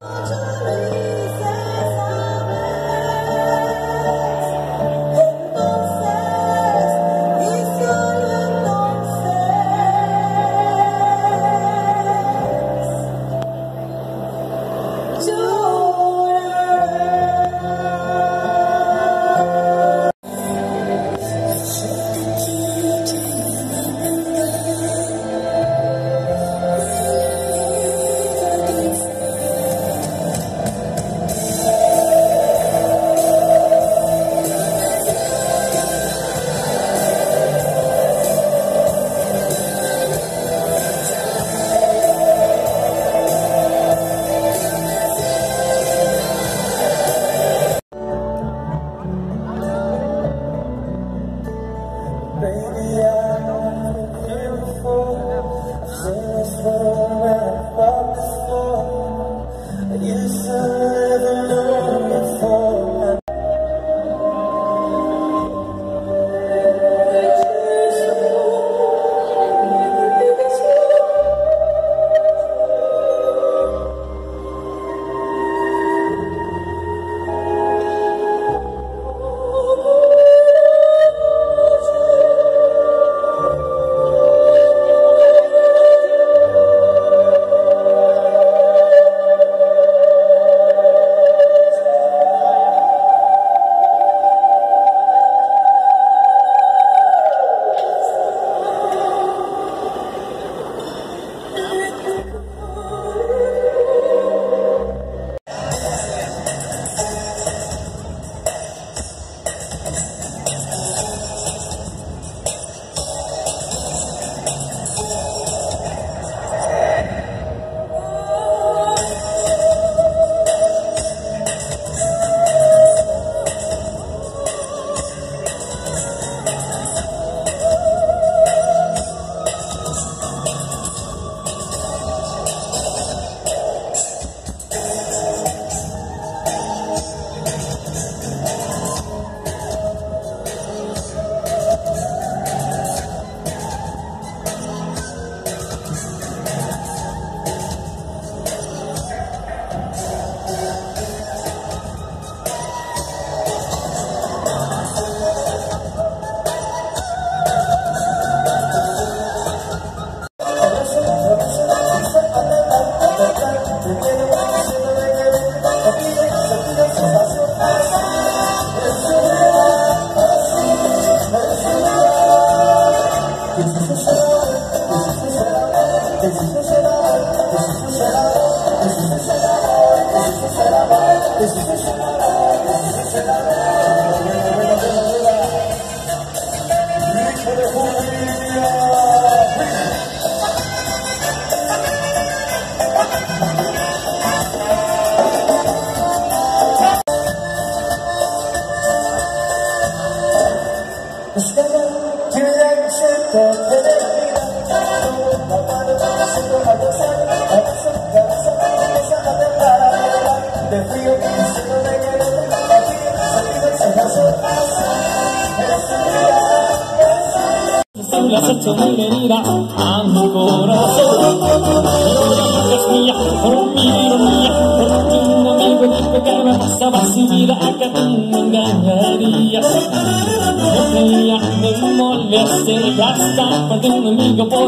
在台湾。Has hecho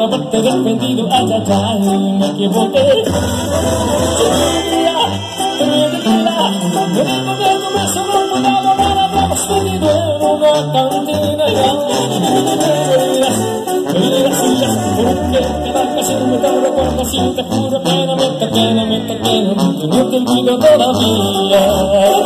a haberte defendido, ay, ay, ay, me equivoqué. Tenía, tenía que cuidar, me dijo que tu beso no podía volver, habíamos tenido en una cantina がくったふざけなめたけなめたけなめたけなけんきがドラミー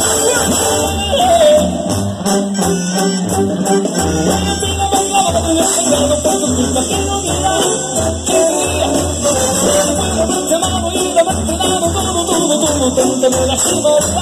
como, como, cántame la semana.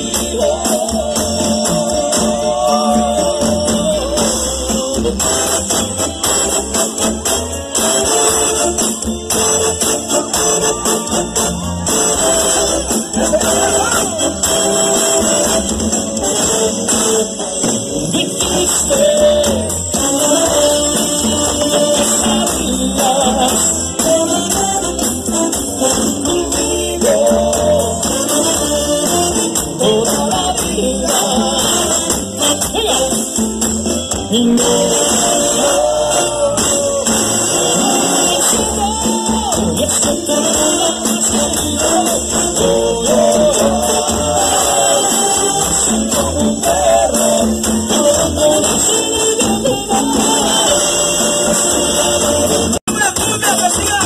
Let's go.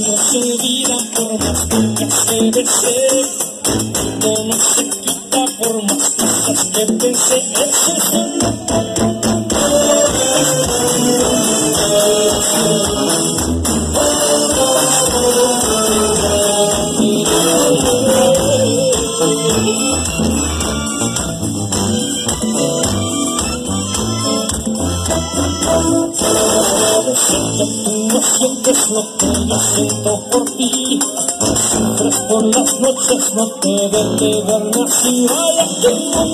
cuando se mira por más que se desee, no se quita por más que pensé, eso es sientes lo que yo siento por ti. Siempre por las noches no te de quedarme así. Ay, aquí.